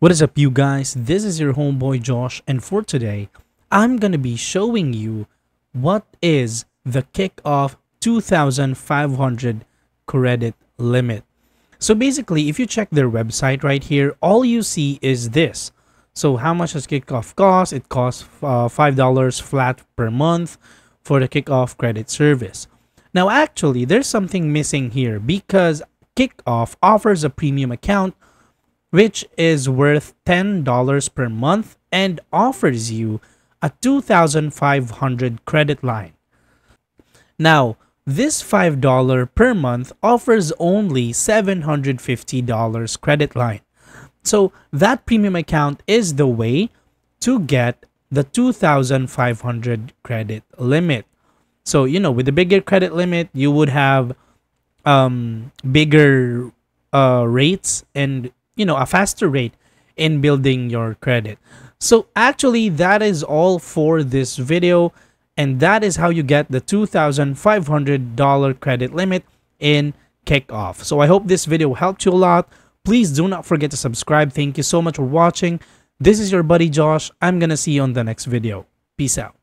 What is up you guys? This is your homeboy Josh and for today, I'm gonna be showing you what is the Kikoff 2500 credit limit. So basically, if you check their website right here, all you see is this. So how much does Kikoff cost? It costs uh, $5 flat per month for the Kikoff credit service. Now actually, there's something missing here because Kikoff offers a premium account which is worth $10 per month and offers you a 2500 credit line. Now, this $5 per month offers only $750 credit line. So that premium account is the way to get the 2500 credit limit. So, you know, with the bigger credit limit, you would have um, bigger uh, rates and you know a faster rate in building your credit. So actually that is all for this video and that is how you get the $2,500 credit limit in Kikoff. So i hope this video helped you a lot. Please do not forget to subscribe. Thank you so much for watching. This is your buddy josh. I'm gonna see you on the next video. Peace out